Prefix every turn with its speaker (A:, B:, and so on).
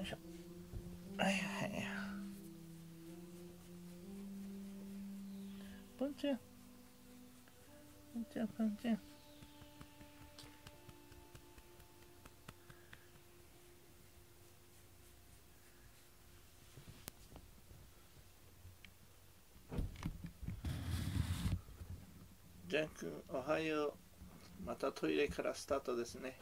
A: はいはいポンチゃンポンチゃンポンチゃんジャン君おはよう。またトイレからスタートですね。